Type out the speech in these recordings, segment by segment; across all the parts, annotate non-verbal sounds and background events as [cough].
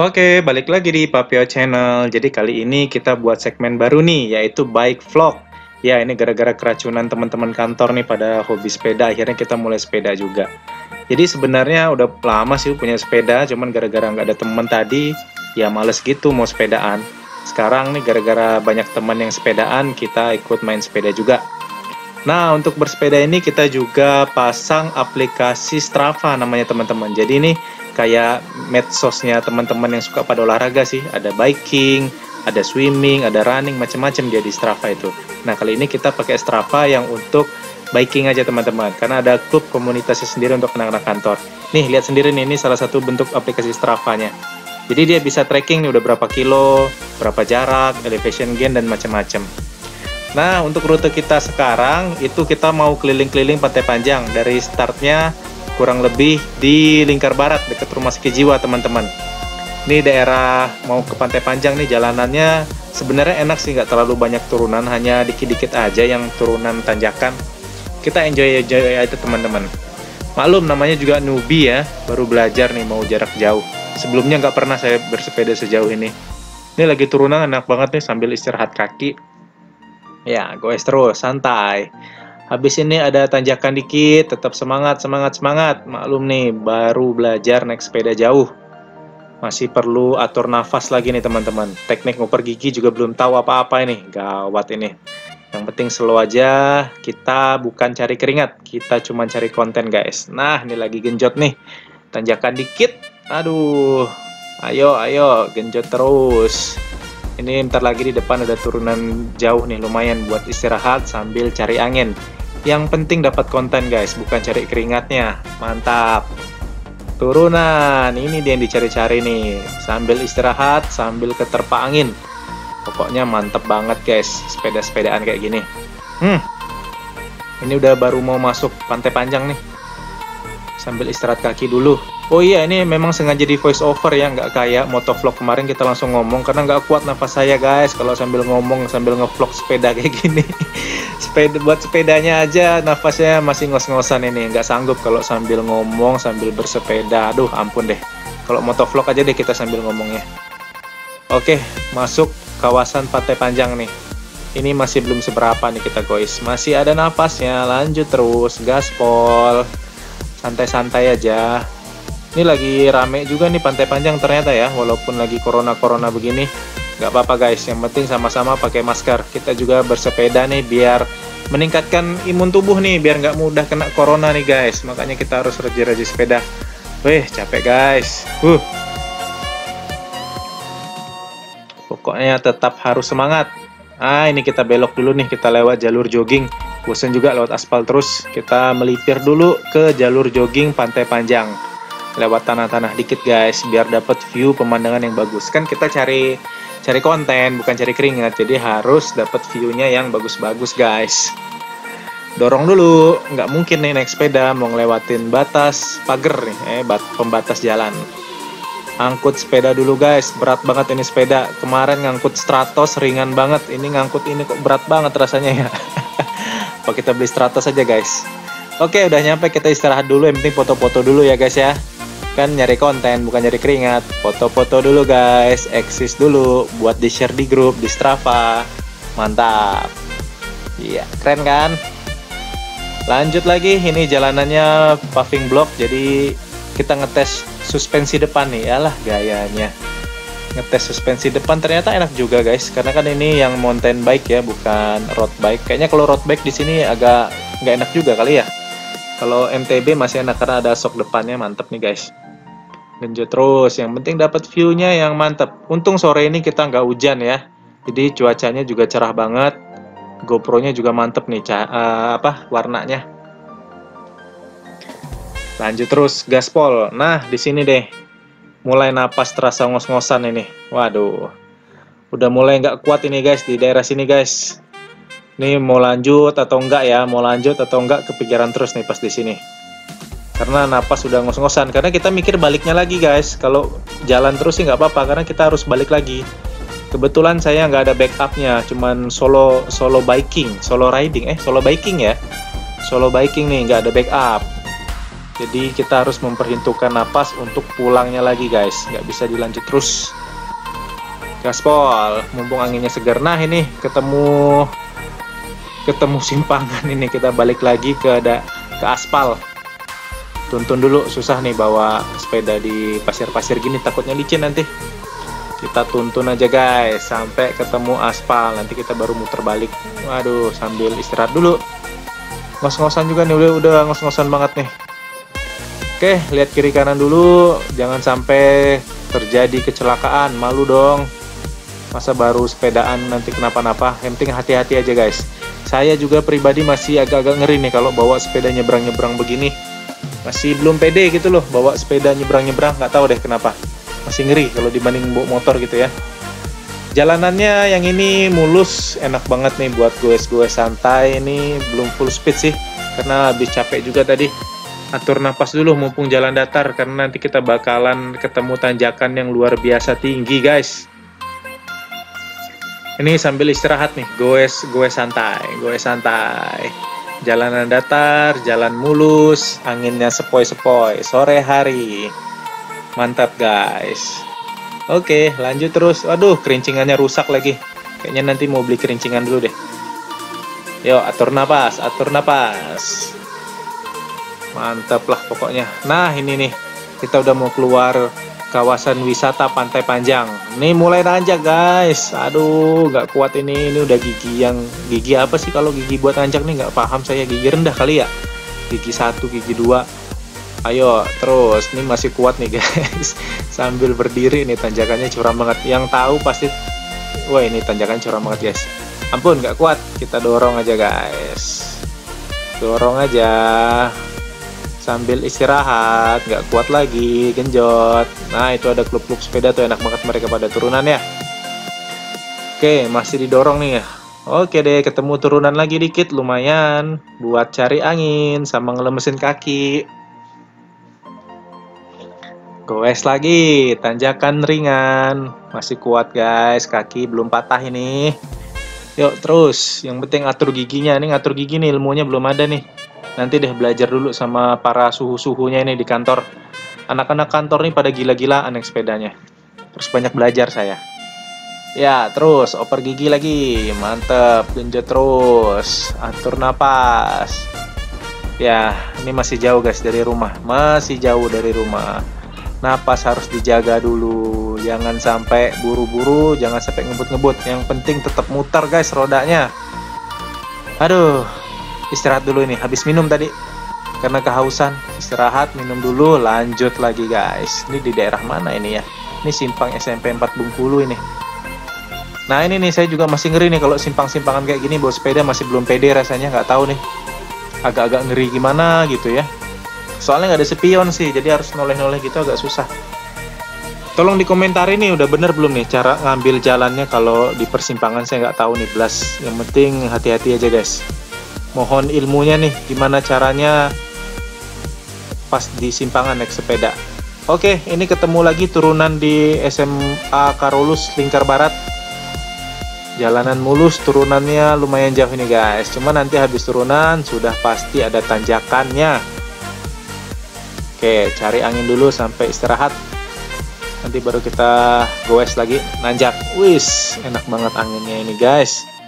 Oke, balik lagi di Papio Channel. Jadi kali ini kita buat segmen baru nih, yaitu bike vlog. Ya, ini gara-gara keracunan teman-teman kantor nih pada hobi sepeda, akhirnya kita mulai sepeda juga. Jadi sebenarnya udah lama sih punya sepeda, cuman gara-gara nggak ada teman tadi, ya males gitu mau sepedaan. Sekarang nih gara-gara banyak teman yang sepedaan, kita ikut main sepeda juga. Nah, untuk bersepeda ini kita juga pasang aplikasi Strava namanya teman-teman. Jadi ini kayak medsosnya teman-teman yang suka pada olahraga sih. Ada biking, ada swimming, ada running, macam-macam dia di Strava itu. Nah, kali ini kita pakai Strava yang untuk biking aja teman-teman. Karena ada klub komunitasnya sendiri untuk anak-anak kantor. Nih, lihat sendiri nih, ini salah satu bentuk aplikasi Strava-nya. Jadi dia bisa tracking nih udah berapa kilo, berapa jarak, elevation gain, dan macam-macam. Nah, untuk rute kita sekarang itu kita mau keliling-keliling Pantai Panjang dari startnya kurang lebih di Lingkar Barat dekat Rumah Sakit Jiwa, teman-teman. Ini daerah mau ke Pantai Panjang nih jalanannya sebenarnya enak sih nggak terlalu banyak turunan, hanya dikit-dikit aja yang turunan tanjakan. Kita enjoy enjoy aja teman-teman. Maklum namanya juga newbie ya, baru belajar nih mau jarak jauh. Sebelumnya nggak pernah saya bersepeda sejauh ini. Ini lagi turunan enak banget nih sambil istirahat kaki Ya, goes terus, santai. Habis ini ada tanjakan dikit, tetap semangat, semangat, semangat. Maklum nih, baru belajar naik sepeda jauh. Masih perlu atur nafas lagi nih teman-teman. Teknik nguper gigi juga belum tahu apa-apa ini. Gawat ini. Yang penting slow aja, kita bukan cari keringat, kita cuma cari konten guys. Nah, ini lagi genjot nih. Tanjakan dikit, aduh. Ayo, ayo, genjot terus. Ini ntar lagi di depan ada turunan jauh nih, lumayan buat istirahat sambil cari angin. Yang penting dapat konten guys, bukan cari keringatnya. Mantap. Turunan, ini dia yang dicari-cari nih. Sambil istirahat, sambil keterpa angin. Pokoknya mantep banget guys, sepeda-sepedaan kayak gini. Hmm, ini udah baru mau masuk pantai panjang nih. Sambil istirahat kaki dulu. Oh iya ini memang sengaja di voice over ya nggak kayak motovlog kemarin kita langsung ngomong karena nggak kuat nafas saya guys. Kalau sambil ngomong sambil ngevlog sepeda [laughs] kayak gini. Sepeda buat sepedanya aja nafasnya masih ngos-ngosan ini. Nggak sanggup kalau sambil ngomong sambil bersepeda. Aduh ampun deh. Kalau motovlog aja deh kita sambil ngomongnya. Oke masuk kawasan pantai panjang nih. Ini masih belum seberapa nih kita guys. Masih ada nafasnya. Lanjut terus gaspol. Santai-santai aja ini lagi rame juga nih Pantai Panjang ternyata ya, walaupun lagi corona-corona begini. Nggak apa-apa guys, yang penting sama-sama pakai masker. Kita juga bersepeda nih biar meningkatkan imun tubuh nih, biar nggak mudah kena corona nih guys. Makanya kita harus rajin-rajin sepeda. Wih, capek guys. Uh. Pokoknya tetap harus semangat. Ah, ini kita belok dulu nih, kita lewat jalur jogging. Bosan juga lewat aspal terus. Kita melipir dulu ke jalur jogging Pantai Panjang lewat tanah-tanah dikit guys biar dapat view pemandangan yang bagus. Kan kita cari cari konten bukan cari keringat. Jadi harus dapat viewnya yang bagus-bagus guys. Dorong dulu. Nggak mungkin nih naik sepeda mau ngelewatin batas pagar nih eh bat pembatas jalan. Angkut sepeda dulu guys. Berat banget ini sepeda. Kemarin ngangkut Stratos ringan banget. Ini ngangkut ini kok berat banget rasanya ya. [laughs] Apa kita beli Stratos aja guys? Oke udah nyampe kita istirahat dulu. Yang penting foto-foto dulu ya guys ya kan nyari konten bukan nyari keringat. Foto-foto dulu guys. Eksis dulu buat di share di grup di Strava. Mantap. Iya keren kan? Lanjut lagi ini jalanannya paving block jadi kita ngetes suspensi depan nih. Yalah gayanya. Ngetes suspensi depan ternyata enak juga guys. Karena kan ini yang mountain bike ya bukan road bike. Kayaknya kalau road bike di sini agak nggak enak juga kali ya. Kalau MTB masih enak karena ada sok depannya mantep nih guys genjot terus. Yang penting dapat view-nya yang mantep untung sore ini kita nggak hujan ya. Jadi cuacanya juga cerah banget. GoPro-nya juga mantep nih uh, apa warnanya. Lanjut terus gaspol nah di sini deh. Mulai napas terasa ngos-ngosan ini. Waduh. Udah mulai nggak kuat ini guys di daerah sini guys. Ini mau lanjut atau enggak ya? Mau lanjut atau enggak kepikiran terus nih pas di sini karena napas sudah ngos-ngosan. Karena kita mikir baliknya lagi guys. Kalau jalan terus sih nggak apa-apa karena kita harus balik lagi. Kebetulan saya nggak ada backupnya cuman solo solo biking solo riding. Eh solo biking ya? Solo biking nih nggak ada backup. Jadi kita harus memperhitungkan napas untuk pulangnya lagi guys. Nggak bisa dilanjut terus. Gaspol mumpung anginnya segar. Nah ini ketemu ketemu simpangan. [laughs] Ini kita balik lagi ke ada ke aspal tuntun dulu susah nih bawa sepeda di pasir-pasir gini takutnya licin nanti. Kita tuntun aja guys. Sampai ketemu aspal nanti kita baru muter balik. Waduh sambil istirahat dulu. Ngos-ngosan juga nih udah udah ngos-ngosan banget nih. Oke lihat kiri kanan dulu. Jangan sampai terjadi kecelakaan. Malu dong. Masa baru sepedaan nanti kenapa-napa. Yang penting hati-hati aja guys. Saya juga pribadi masih agak-agak ngeri nih kalau bawa sepeda nyebrang-nyebrang begini masih belum pede gitu loh bawa sepeda nyebrang-nyebrang nggak tahu deh kenapa. Masih ngeri kalau dibanding bawa motor gitu ya. Jalanannya yang ini mulus enak banget nih buat gue-gue santai. Ini belum full speed sih karena habis capek juga tadi. Atur nafas dulu mumpung jalan datar karena nanti kita bakalan ketemu tanjakan yang luar biasa tinggi guys. Ini sambil istirahat nih, goes goes santai, goes santai. Jalanan datar, jalan mulus, anginnya sepoi-sepoi, sore hari. Mantap guys. Oke, lanjut terus. Waduh, kerincingannya rusak lagi. Kayaknya nanti mau beli kerincingan dulu deh. Yuk, atur napas, atur napas. Mantap lah pokoknya. Nah, ini nih. Kita udah mau keluar kawasan wisata Pantai Panjang. Nih mulai nanjak guys. Aduh, nggak kuat ini. Ini udah gigi yang gigi apa sih kalau gigi buat nanjak nih nggak paham saya. Gigi rendah kali ya. Gigi satu, gigi dua. Ayo terus. Ini masih kuat nih [laughs] guys. Sambil berdiri nih tanjakannya curam banget. Yang tahu pasti. Wah ini tanjakan curam banget guys. Ampun nggak kuat. Kita dorong aja guys. Dorong aja sambil istirahat nggak kuat lagi genjot. Nah itu ada klub-klub sepeda tuh enak banget mereka pada turunan ya. Oke masih didorong nih ya. Oke deh ketemu turunan lagi dikit lumayan. Buat cari angin sama ngelemesin kaki. Goes lagi tanjakan ringan. Masih kuat guys kaki belum patah ini. Yuk terus. Yang penting atur giginya. Ini ngatur gigi nih ilmunya belum ada nih nanti deh belajar dulu sama para suhu-suhunya ini di kantor. Anak-anak kantor nih pada gila-gilaan naik sepedanya. Terus banyak belajar saya. Ya terus oper gigi lagi. Mantep genjot terus. Atur napas. Ya ini masih jauh guys dari rumah. Masih jauh dari rumah. Napas harus dijaga dulu. Jangan sampai buru-buru jangan sampai ngebut-ngebut. Yang penting tetap muter guys rodanya. Aduh istirahat dulu ini habis minum tadi. Karena kehausan. Istirahat minum dulu lanjut lagi guys. Ini di daerah mana ini ya? Ini simpang SMP 4 Bungkulu ini. Nah ini nih saya juga masih ngeri nih kalau simpang-simpangan kayak gini bawa sepeda masih belum pede rasanya nggak tahu nih. Agak-agak ngeri gimana gitu ya. Soalnya nggak ada spion sih jadi harus noleh-noleh gitu agak susah. Tolong dikomentari nih udah bener belum nih cara ngambil jalannya kalau di persimpangan saya nggak tahu nih belas yang penting hati-hati aja guys mohon ilmunya nih gimana caranya pas di simpangan naik sepeda. Oke ini ketemu lagi turunan di SMA Karolus Lingkar Barat. Jalanan mulus turunannya lumayan jauh ini guys. Cuma nanti habis turunan sudah pasti ada tanjakannya. Oke cari angin dulu sampai istirahat. Nanti baru kita goes lagi nanjak. Wis enak banget anginnya ini guys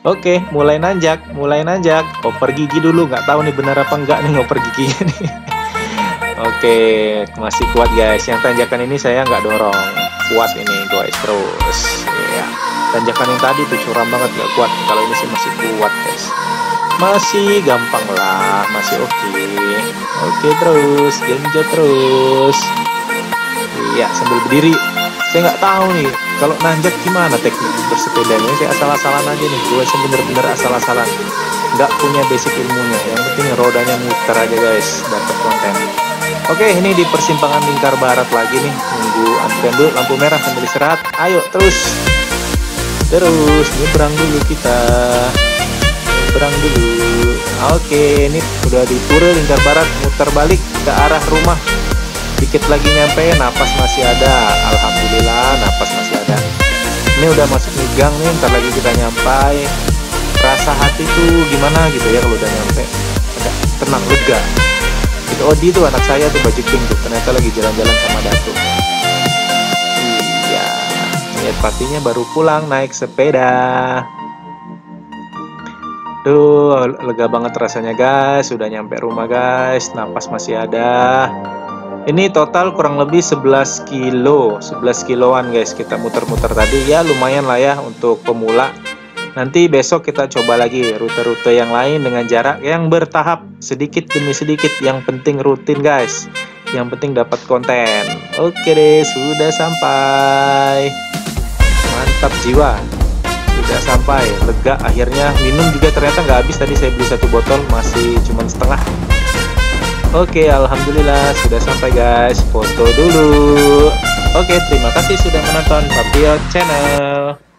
Oke, mulai nanjak, mulai nanjak. Oper gigi dulu, nggak tahu nih benar apa enggak nih ngoper giginya [laughs] nih. Oke, masih kuat guys. Yang tanjakan ini saya nggak dorong, kuat ini guys terus. Ya, tanjakan yang tadi tuh curam banget nggak kuat. Kalau ini sih masih kuat guys. Masih gampang lah, masih oke. Oke terus, genjot terus. Iya, sambil berdiri. Saya nggak tahu nih kalau nanjak gimana teknik bersepedanya? Saya asal-asalan aja nih gue bener-bener asal-asalan. Nggak punya basic ilmunya yang penting rodanya muter aja guys dapat konten. Oke ini di persimpangan lingkar barat lagi nih nunggu antrian dulu lampu merah sambil istirahat. Ayo terus. Terus nyebrang dulu kita. Nyebrang dulu. Oke ini udah di pura lingkar barat muter balik ke arah rumah dikit lagi nyampe napas masih ada. Alhamdulillah napas masih ada. Ini udah masuk nih gang nih ntar lagi kita nyampai. Rasa hati tuh gimana gitu ya kalau udah nyampe. Agak tenang lega. Oh di itu anak saya tuh baju pink tuh. Ternyata lagi jalan-jalan sama Datu. Iya. Lihat papinya baru pulang naik sepeda. Duh, lega banget rasanya guys, sudah nyampe rumah guys, napas masih ada. Ini total kurang lebih 11 kilo, 11 kiloan guys kita muter-muter tadi. Ya lumayan lah ya untuk pemula. Nanti besok kita coba lagi rute-rute yang lain dengan jarak yang bertahap sedikit demi sedikit. Yang penting rutin guys, yang penting dapat konten. Oke deh, sudah sampai. Mantap jiwa sudah sampai lega akhirnya minum juga ternyata nggak habis tadi saya beli satu botol masih cuma setengah oke alhamdulillah sudah sampai guys. Foto dulu. Oke terima kasih sudah menonton Papio channel